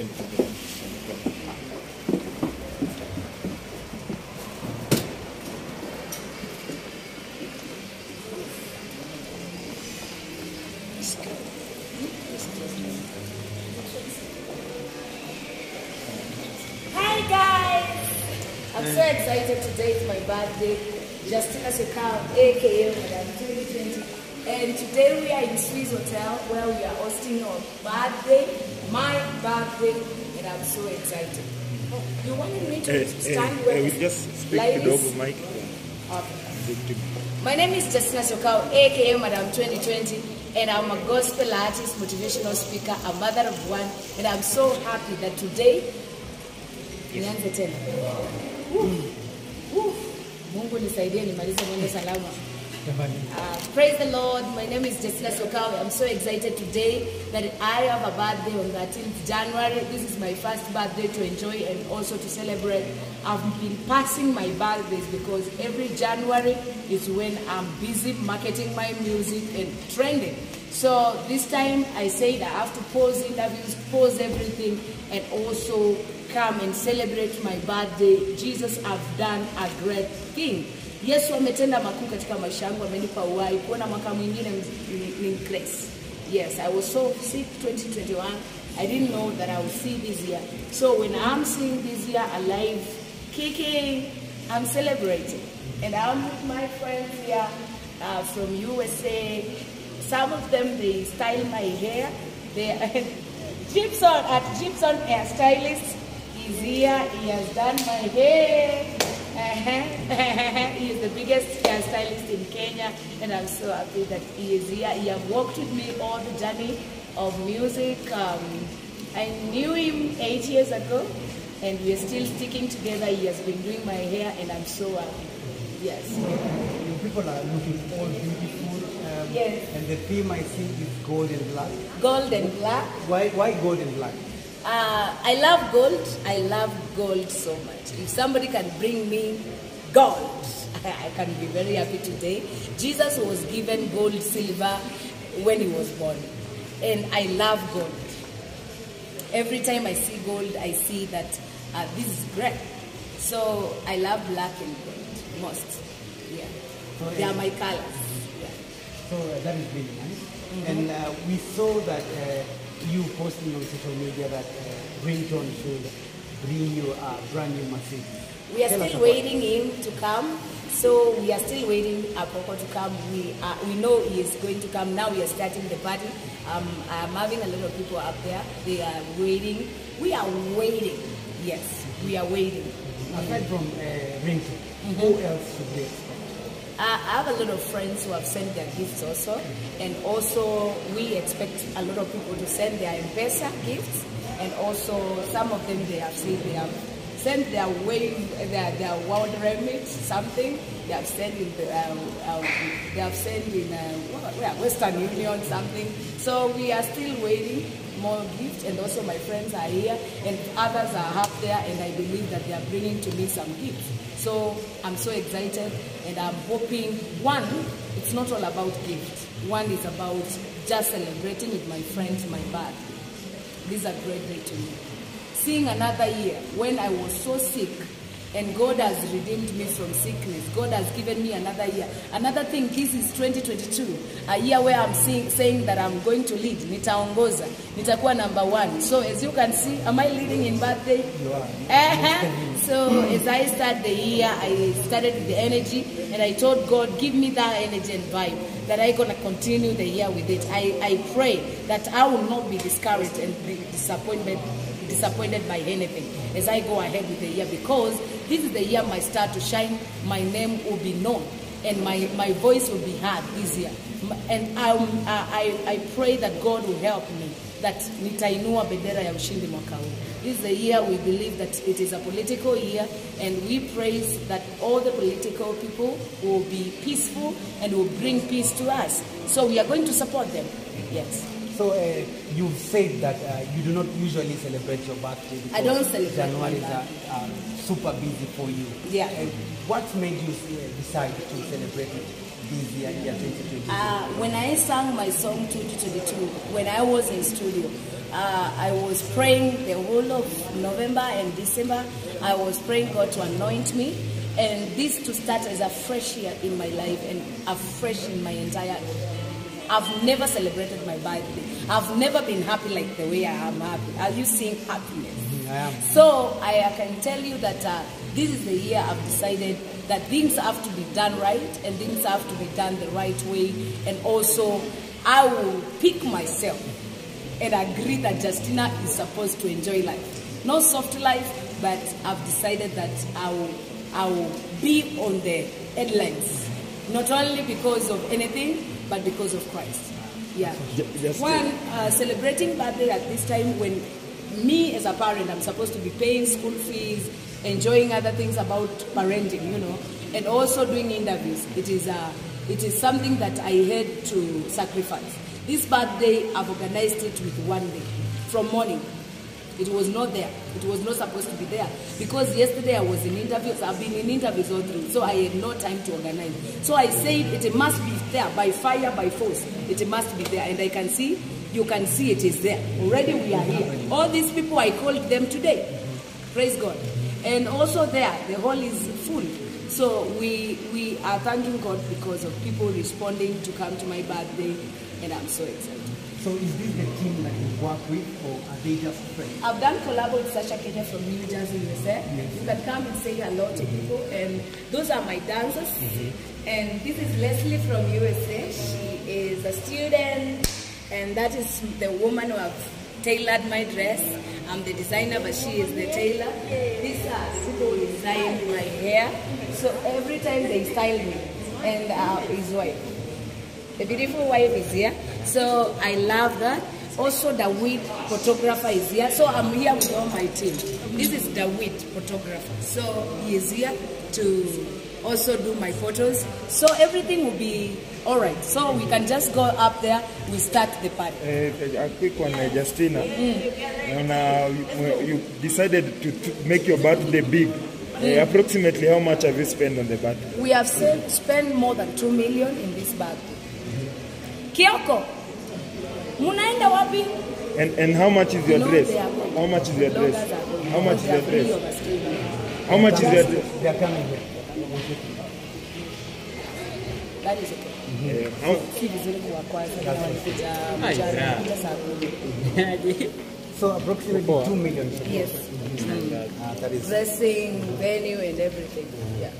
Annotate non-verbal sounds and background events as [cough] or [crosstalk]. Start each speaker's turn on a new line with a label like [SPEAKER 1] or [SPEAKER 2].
[SPEAKER 1] Hi guys! I'm so excited today is my birthday. Justina Syokau, aka Madam 2020. And today we are in Swiss Hotel where we are hosting our birthday, my birthday, and I'm so excited. Oh, you wanted me to
[SPEAKER 2] eh,
[SPEAKER 1] stand
[SPEAKER 2] eh,
[SPEAKER 1] where
[SPEAKER 2] we just speak
[SPEAKER 1] ladies-
[SPEAKER 2] kidogo mic.
[SPEAKER 1] Okay. My name is Justina Syokau, aka Madam 2020, and I'm a gospel artist, motivational speaker, a mother of one, and I'm so happy that today nianze tena. Woo. Woo. Mungu nisaidie nimalize salama. Uh, praise the Lord. My name is Justina Syokau. I'm so excited today that I have a birthday on 13th January. This is my first birthday to enjoy and also to celebrate. I've been passing my birthdays because every January is when I'm busy marketing my music and trending. So this time I said I have to pause interviews, pause everything, and also come and celebrate my birthday. Jesus I've done a great thing. Yesu ametenda makuu katika maisha yangu, amenipa uhai kuona mwaka mwingine grace. Yes, I was so sick 2021. I didn't know that I would see this year. So when I'm seeing this year alive, kicking, I'm celebrating. And I'm with my friends here uh, from USA. Some of them, they style my hair. They [laughs] Gibson, at Gibson Hairstylist, he's here. He has done my hair. He is the biggest hairstylist in Kenya, and I'm so happy that he is here. He has walked with me all the journey of music. Um, I knew him eight years ago, and we are still sticking together. He has been doing my hair, and I'm so happy. Yes.
[SPEAKER 3] People are looking all beautiful. Um,
[SPEAKER 1] Yes.
[SPEAKER 3] And the theme I see is gold and black.
[SPEAKER 1] Gold and black.
[SPEAKER 3] Why, why gold and black?
[SPEAKER 1] Uh, I love gold. I love gold so much. If somebody can bring me gold, [laughs] I can be very happy today. Jesus was given gold, silver when he was born. And I love gold. Every time I see gold, I see that uh, this is great. So I love black and gold most. Yeah. They are my colors. Yeah.
[SPEAKER 3] So uh, that is really nice. And uh, we saw that uh, you posting on social media that uh, Ringtone should bring you a brand new Mercedes.
[SPEAKER 1] We are
[SPEAKER 3] Tell
[SPEAKER 1] still waiting him to come. So we are still waiting Apoko to come. We uh, we know he is going to come. Now we are starting the party. Um, I'm having a lot of people up there. They are waiting. We are waiting. Yes, we are waiting.
[SPEAKER 3] Aside from uh, Ringtone, who else should they?
[SPEAKER 1] Uh, I have a lot of friends who have sent their gifts also, and also we expect a lot of people to send their M-Pesa gifts, and also some of them they have said they have sent their way their their world remit something they have sent in the uh, uh, they have sent in uh, Western Union something. So we are still waiting more gifts, and also my friends are here, and others are up there, and I believe that they are bringing to me some gifts. So I'm so excited and I'm hoping one, it's not all about gifts. One is about just celebrating with my friends my. This is a great day to me. Seeing another year when I was so sick and God has redeemed me from sickness. God has given me another year. Another thing, this is 2022, a year where I'm seeing, saying that I'm going to lead. Nitaongoza. Nitakuwa number one. So as you can see, am I leading in birthday?
[SPEAKER 3] You are.
[SPEAKER 1] Uh-huh. So as I start the year, I started with the energy, and I told God, give me that energy and vibe that I'm gonna continue the year with it. I, I pray that I will not be discouraged and be disappointed disappointed by anything as I go ahead with the year because this is the year my star to shine, my name will be known and my, my voice will be heard this year. And um, I, I, I pray that God will help me that nitainua bendera ya ushindi mwaka huu. This is the year we believe that it is a political year and we praise that all the political people will be peaceful and will bring peace to us. So we are going to support them. Yes.
[SPEAKER 3] So uh, you've said that uh, you do not usually celebrate your birthday.
[SPEAKER 1] I don't celebrate
[SPEAKER 3] January is uh, um, super busy for you.
[SPEAKER 1] Yeah.
[SPEAKER 3] Uh, what made you uh, decide to celebrate it this year, year 2022?
[SPEAKER 1] Uh, when I sang my song 2022, when I was in studio, uh, I was praying the whole of November and December. I was praying God to anoint me, and this to start as a fresh year in my life and a fresh in my entire. I've never celebrated my birthday. I've never been happy like the way I am happy. Are you seeing happiness?
[SPEAKER 3] I am.
[SPEAKER 1] So I, I can tell you that uh, this is the year I've decided that things have to be done right and things have to be done the right way. And also, I will pick myself and agree that Justina is supposed to enjoy life. Not soft life, but I've decided that I will, I will be on the headlines. Not only because of anything, but because of Christ. Yeah.
[SPEAKER 2] Just-
[SPEAKER 1] One, uh, celebrating birthday at this time when me as a parent, I'm supposed to be paying school fees, enjoying other things about parenting, you know, and also doing interviews. It is, uh, it is something that I had to sacrifice. This birthday, I've organized it with one day from morning. It was not there. It was not supposed to be there because yesterday I was in interviews. I've been in interviews all through, so I had no time to organize. So I said it must be there by fire, by force. It must be there, and I can see. You can see it is there already. We are here. All these people I called them today. Praise God. And also there, the hall is full. So we we are thanking God because of people responding to come to my birthday, and I'm so excited.
[SPEAKER 3] So is this the team that you work with, or are they just friends?
[SPEAKER 1] I've done collab with Sasha Kenya from New Jersey, USA. You can come and say hello to people, and those are my dancers. And this is Leslie from USA. She is a student, and that is the woman who have tailored my dress. I'm the designer, but she is the tailor. These are people who designed my hair. So every time they style me, and uh, his wife. The beautiful wife is here. So I love that. Also, the weed photographer is here. So I'm here with all my team. This is the weed photographer. So he is here to also do my photos. So everything will be all right. So we can just go up there. We start the party.
[SPEAKER 2] Uh, a quick one, uh, Justina. And, uh, you, you decided to, to make your birthday big. Uh, approximately how much have you spent on the birthday?
[SPEAKER 1] We have spent, more than 2 million in this bag. Kioko, munaenda wapi?
[SPEAKER 2] And, and how much is your
[SPEAKER 1] No,
[SPEAKER 2] dress? How much is your dress? How much is your dress? How much is your dress?
[SPEAKER 3] They are coming here.
[SPEAKER 1] That is okay. Si vizuri kuwa kwanza na walikuja mchana saa kumi.
[SPEAKER 3] So approximately 2 million.
[SPEAKER 1] Yes.
[SPEAKER 3] Uh, that is
[SPEAKER 1] Dressing, venue and everything. Yeah.